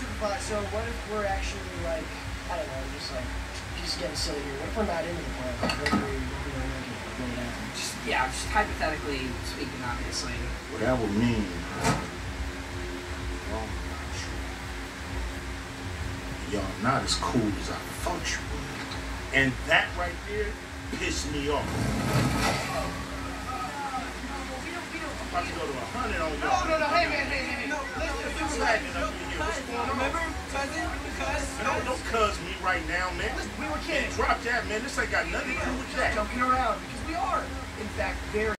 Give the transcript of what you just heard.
super pot. So what if we're actually like, I don't know, just like, just getting silly here. What if we're not into the plan? What if we, what if we don't like it? What would happen? Just yeah, just hypothetically speaking, obviously. Well, that would mean. Y'all not as cool as I thought you were. And that right there pissed me off. I'm about to go to a hundred on y'all. no, no. Hey, man, hey, hey, hey. No, Listen, what's listen, happening up in here? What's going on? Remember, cousin, cuz. Don't, don't cuz me right now, man. Listen, we were kids. drop that, man. This ain't got nothing to do with that. Joking around because we are, in fact, very.